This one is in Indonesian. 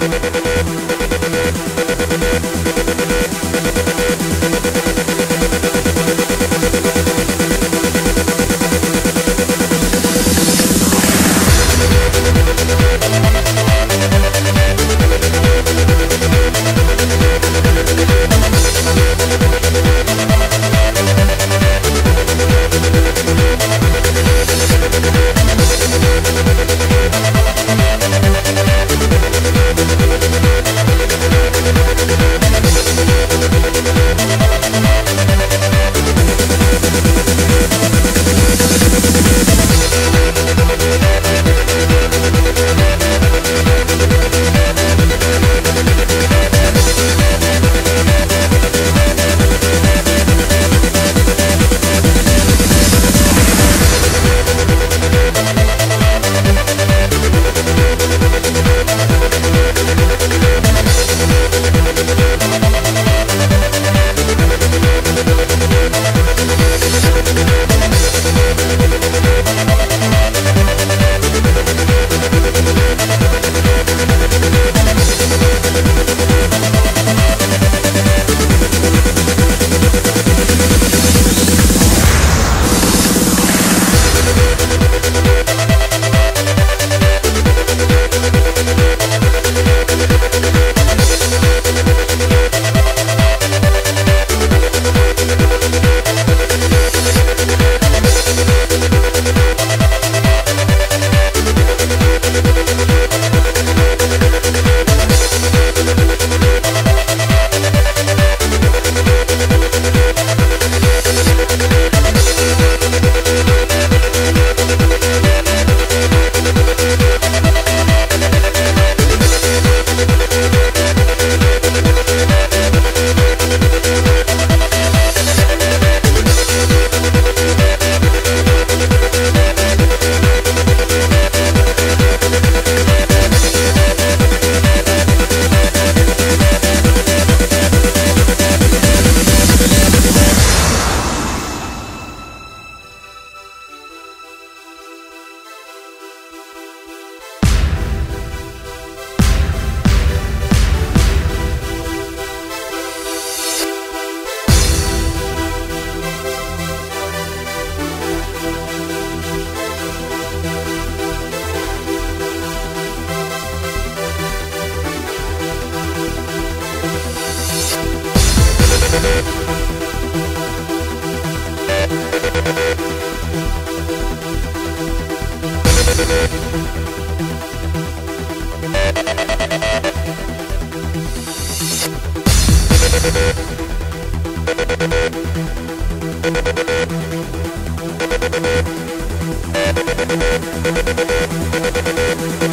We'll be. We'll be.